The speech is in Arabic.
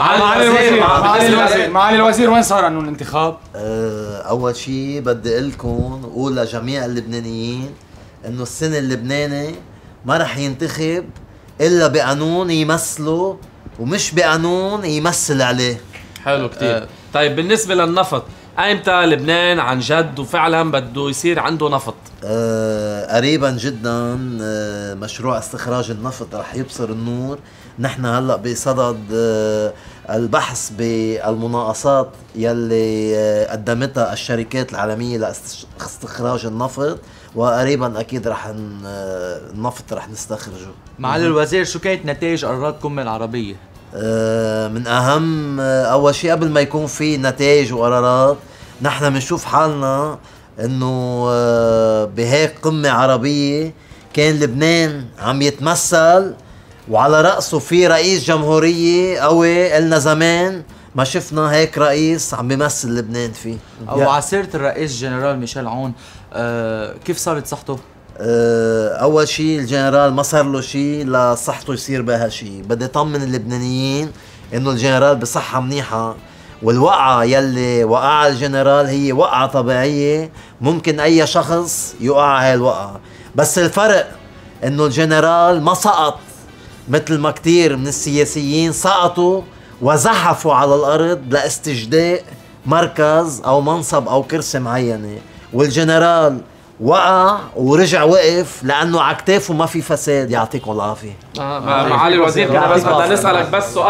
معالي الوزير معالي الوزير معالي الوزير وين صار عنه الانتخاب؟ أه أول شيء بدي أقول لكم أقول لجميع اللبنانيين إنه السنة اللبناني ما رح ينتخب إلا بقانون يمثله ومش بقانون يمثل عليه حلو كتير آه. طيب بالنسبة للنفط ايمتى لبنان عن جد وفعلا بده يصير عنده نفط؟ آه قريبا جدا آه مشروع استخراج النفط رح يبصر النور. نحن هلأ بصدد آه البحث بالمناقصات يلي آه قدمتها الشركات العالمية لاستخراج النفط وقريبا أكيد رح آه، النفط رح نستخرجه. معالي الوزير شو كانت نتائج قراراتكم العربية؟ من أهم آه، أول شيء قبل ما يكون في نتائج وقرارات نحن بنشوف حالنا إنه آه، بهيك قمة عربية كان لبنان عم يتمثل وعلى رأسه في رئيس جمهورية قوي قلنا زمان ما شفنا هيك رئيس عم بيمثل لبنان فيه أو على سيرة الرئيس جنرال ميشيل عون آه كيف صارت صحته؟ آه، أول شيء الجنرال ما صار له شيء لصحته يصير بها شيء بدي طمن اللبنانيين إنه الجنرال بصحة منيحة. والوقعة يلي وقع الجنرال هي وقعة طبيعية. ممكن أي شخص يوقع هاي الوقعة. بس الفرق إنه الجنرال ما سقط. مثل ما كتير من السياسيين سقطوا وزحفوا على الأرض لاستجداء مركز أو منصب أو كرسي معينة. والجنرال وقع ورجع وقف لأنه على كتافه ما في فساد. يعطيكم العافية. آه معالي الوزير بس بدنا نسألك بس سؤال.